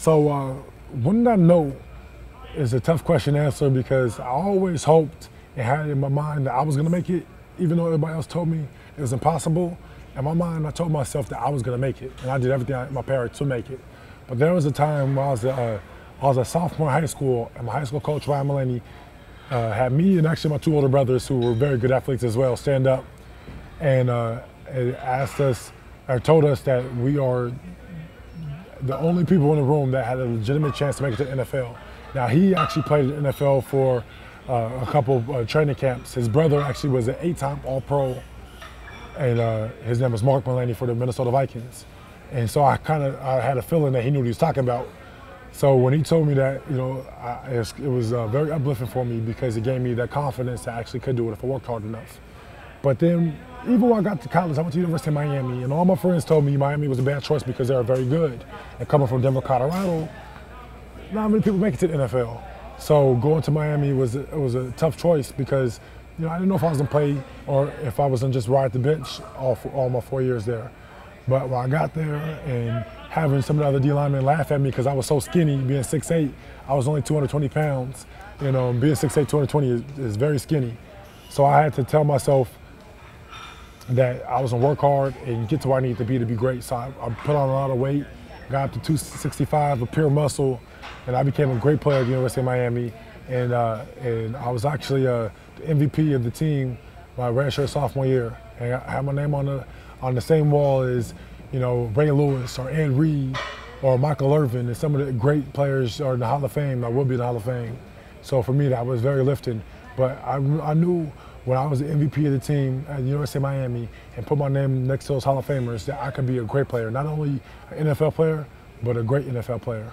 So uh, did I know is a tough question to answer because I always hoped and had in my mind that I was gonna make it, even though everybody else told me it was impossible. In my mind, I told myself that I was gonna make it, and I did everything in my power to make it. But there was a time when I was, uh, I was a sophomore in high school, and my high school coach, Ryan Mullaney, uh, had me and actually my two older brothers, who were very good athletes as well, stand up and, uh, asked us, or told us that we are the only people in the room that had a legitimate chance to make it to the NFL. Now, he actually played in the NFL for uh, a couple uh, training camps. His brother actually was an eight-time All-Pro, and uh, his name was Mark Mullaney for the Minnesota Vikings. And so I kind of I had a feeling that he knew what he was talking about. So when he told me that, you know, I, it was, it was uh, very uplifting for me because it gave me that confidence that I actually could do it if I worked hard enough. But then, even when I got to college, I went to University of Miami, and all my friends told me Miami was a bad choice because they were very good. And coming from Denver, Colorado, not many people make it to the NFL. So going to Miami was a, was a tough choice because you know I didn't know if I was gonna play or if I was gonna just ride the bench all, for, all my four years there. But when I got there and having some of the other D linemen laugh at me because I was so skinny, being 6'8", I was only 220 pounds. You know, being 6'8", 220 is, is very skinny. So I had to tell myself that I was gonna work hard and get to where I needed to be to be great. So I, I put on a lot of weight, got up to 265 of pure muscle, and I became a great player at the University of Miami. And uh, and I was actually uh, the MVP of the team my redshirt sophomore year. And I had my name on the on the same wall as you know Ray Lewis or Ed Reed or Michael Irvin and some of the great players are in the Hall of Fame. I will be in the Hall of Fame. So for me, that was very lifting. But I, I knew when I was the MVP of the team at the University of Miami and put my name next to those Hall of Famers that I could be a great player, not only an NFL player, but a great NFL player.